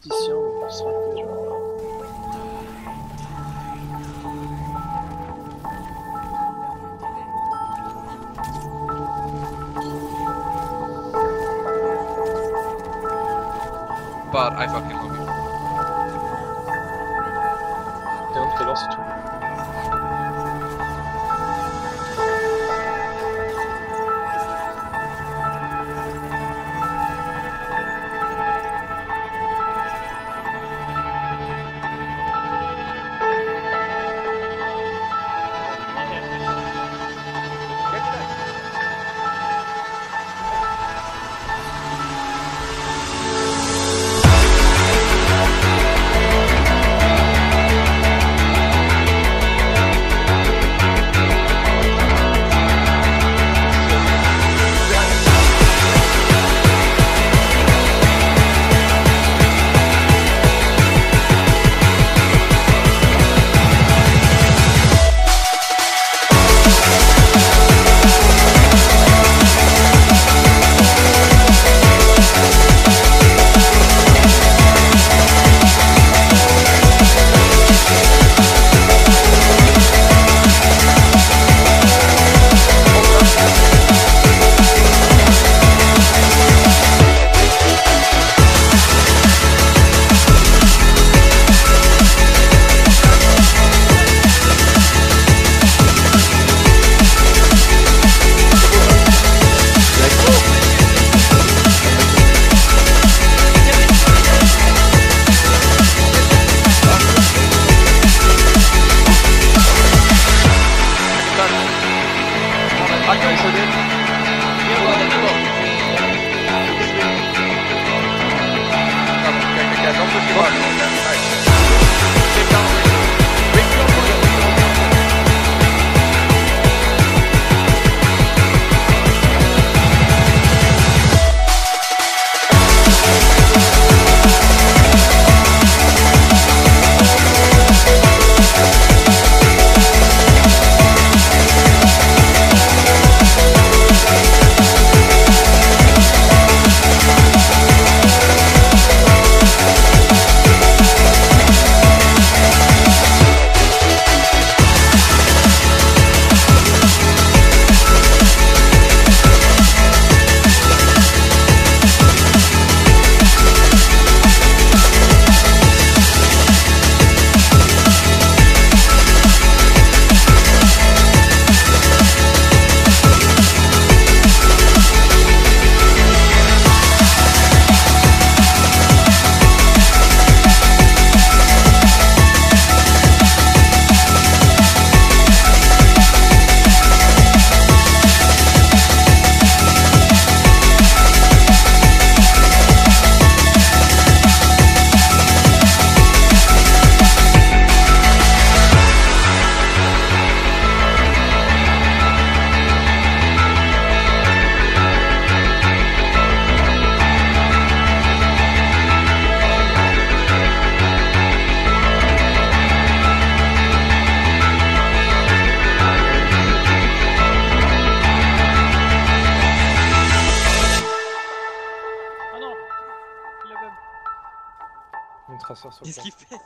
But I fucking love you. Tout à Une traceur sur le Qu'est-ce qu'il fait